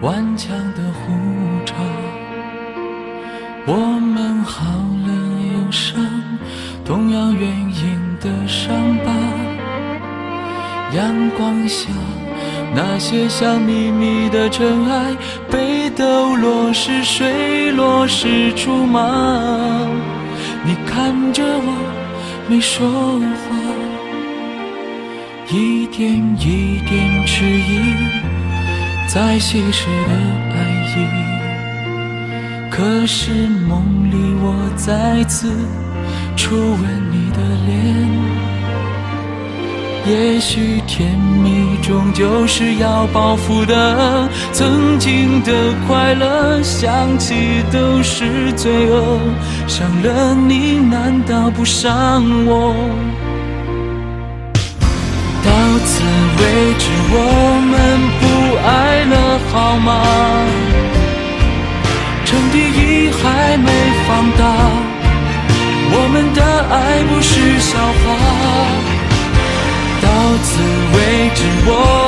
顽强的呼召。我们好了忧伤，同样原因的伤疤。阳光下，那些像秘密的尘埃，被抖落时水落石出吗？你看着我，没说话，一点一点迟疑，在稀释的爱意。可是梦里我再次触吻你的脸。也许甜蜜终究是要报复的，曾经的快乐想起都是罪恶，伤了你难道不伤我？到此为止，我们好吗？趁第一还没放大，我们的爱不是笑话。到此为止，我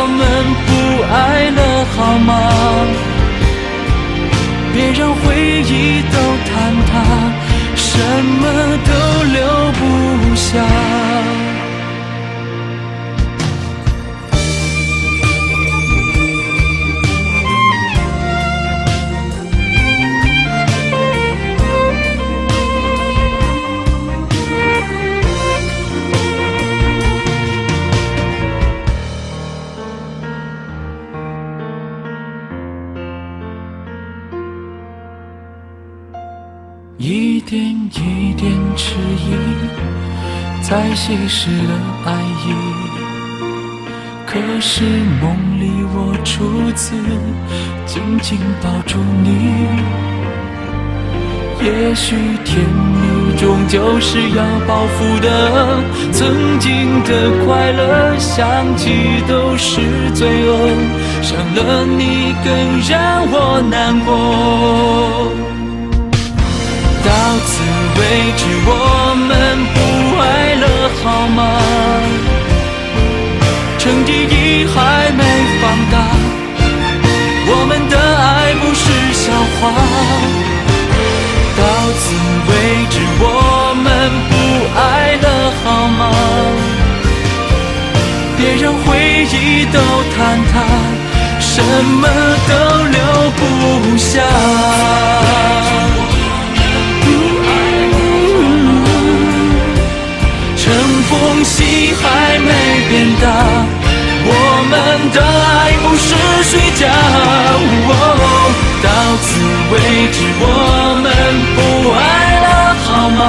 一点一点迟疑，在稀释了爱意。可是梦里我初次紧紧抱住你。也许甜蜜终究是要报复的，曾经的快乐想起都是罪恶，伤了你更让我难过。为止，我们不爱了，好吗？趁记忆还没放大，我们的爱不是笑话。到此为止，我们不爱了，好吗？别让回忆都坍塌，什么都留缝隙还没变大，我们的爱不是虚假。到此为止，我们不爱了，好吗？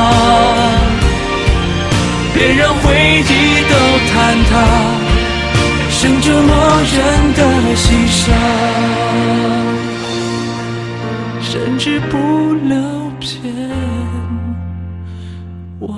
别让回忆都坍塌，剩折磨人的心伤，甚至不留片瓦。